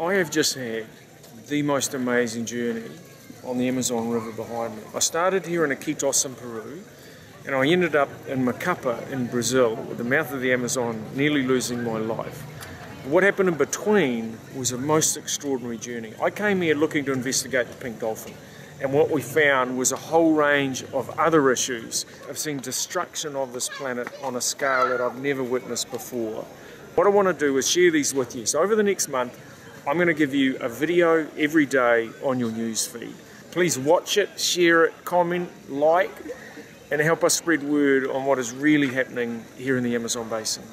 I have just had the most amazing journey on the Amazon River behind me. I started here in Iquitos in Peru and I ended up in Macapa in Brazil at the mouth of the Amazon nearly losing my life. What happened in between was a most extraordinary journey. I came here looking to investigate the pink dolphin and what we found was a whole range of other issues. I've seen destruction of this planet on a scale that I've never witnessed before. What I want to do is share these with you. So over the next month, I'm going to give you a video every day on your news feed. Please watch it, share it, comment, like, and help us spread word on what is really happening here in the Amazon basin.